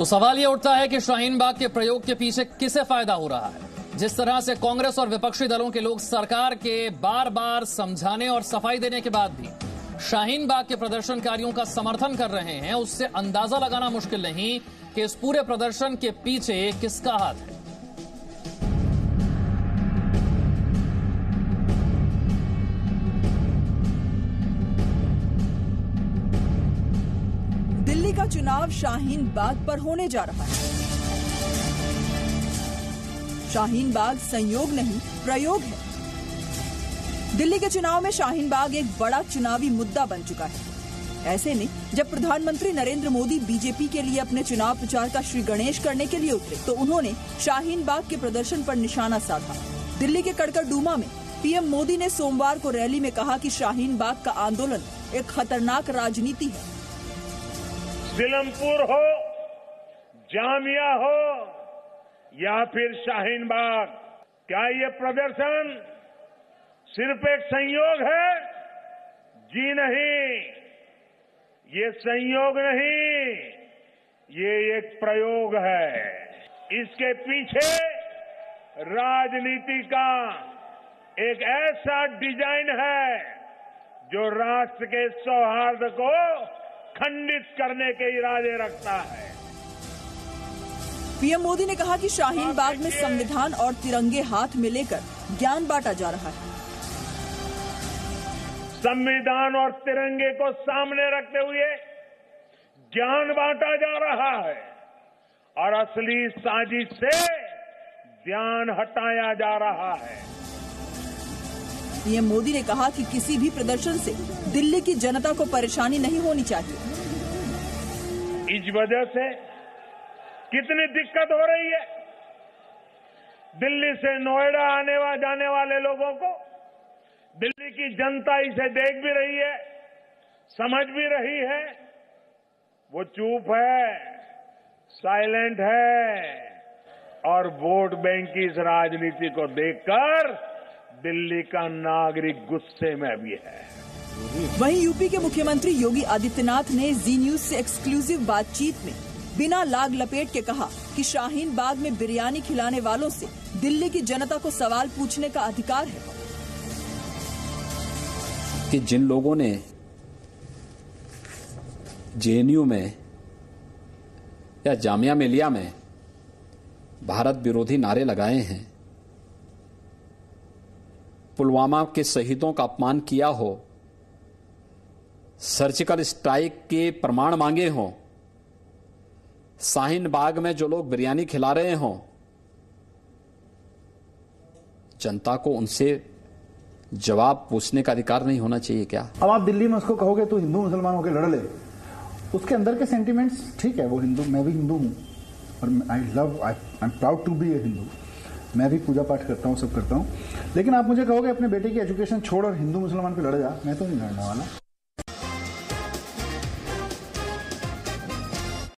तो सवाल यह उठता है कि शाहीन बाग के प्रयोग के पीछे किसे फ़ायदा हो रहा है? जिस तरह से कांग्रेस और विपक्षी दलों के लोग सरकार के बार बार समझाने और सफ़ाई देने के बाद भी शाहीन बाग के प्रदर्शनकारियों का समर्थन कर रहे हैं, उससे अंदाज़ा लगाना मुश्किल नहीं कि इस पूरे प्रदर्शन के पीछे किसका हाथ है। चुनाव शाहीन बाग पर होने जा रहा है। शाहीन बाग संयोग नहीं, प्रयोग है। दिल्ली के चुनाव में शाहीन बाग एक बड़ा चुनावी मुद्दा बन चुका है। ऐसे में, जब प्रधानमंत्री नरेंद्र मोदी बीजेपी के लिए अपने चुनाव प्रचार का श्री गणेश करने के लिए उतरे तो उन्होंने शाहीन बाग के प्रदर्शन पर निशाना साधा। दिल्ली के कड़कड़ डूमा में, पीएम मोदी ने सोमवार को रैली में कहा कि शाहीन बाग का आंदोलन एक खतरनाक राजनीति है। सिलमपुर हो जामिया हो या फिर शाहीन बाग क्या ये प्रदर्शन सिर्फ़ एक संयोग है जी नहीं ये संयोग नहीं ये एक प्रयोग है इसके पीछे राजनीति का एक ऐसा डिज़ाइन है जो राष्ट्र के सौहार्द को खंडित करने के इरादे रखता है। पीएम मोदी ने कहा कि शाहीन बाग में संविधान और तिरंगे हाथ में लेकर ज्ञान बांटा जा रहा है। संविधान और तिरंगे को सामने रखते हुए ज्ञान बांटा जा रहा है और असली साजिश से ध्यान हटाया जा रहा है। पीएम मोदी ने कहा कि किसी भी प्रदर्शन से दिल्ली की जनता को परेशानी नहीं होनी चाहिए। इस वजह से कितनी दिक्कत हो रही है? दिल्ली से नोएडा आने वा, जाने वाले लोगों को दिल्ली की जनता इसे देख भी रही है समझ भी रही है। वो चुप है साइलेंट है और वोट बैंक की इस राजनीति को देखकर दिल्ली का नागरिक गुस्से में भी है। वहीं यूपी के मुख्यमंत्री योगी आदित्यनाथ ने जी न्यूज़ से एक्सक्लूसिव बातचीत में बिना लाग लपेट के कहा कि शाहीन बाग में बिरयानी खिलाने वालों से दिल्ली की जनता को सवाल पूछने का अधिकार है। कि जिन लोगों ने जेएनयू में या जामिया मिलिया में भारत विरोधी नारे लगाए हैं, पुलवामा के शहीदों का अपमान किया हो सर्जिकल स्ट्राइक के प्रमाण मांगे हों। शाहीन बाग में जो लोग बिरयानी खिला रहे हों, जनता को उनसे जवाब पूछने का अधिकार नहीं होना चाहिए क्या? अब आप दिल्ली में उसको कहोगे तो हिंदू मुसलमान होकर लड़ ले। उसके अंदर के सेंटिमेंट्स ठीक है, वो हिंदू, मैं भी हिंदू हूँ। और I love I am proud to be a Hindu मैं भी पूजा पाठ करता हूँ, सब करता हूँ। लेकिन आप मुझे कहोगे, अपने बेटे की एजुकेशन छोड़ और हिंदू मुसलमान पे लड़ जा, मैं तो नहीं लड़ने वाला।